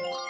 you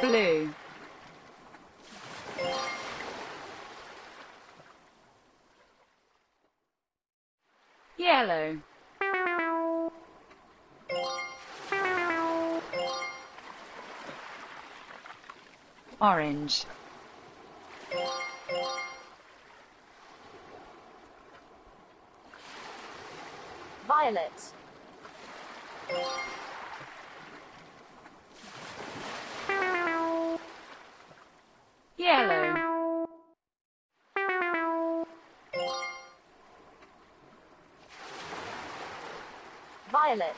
Blue. Yellow. Orange. Violet. Yellow. Violet.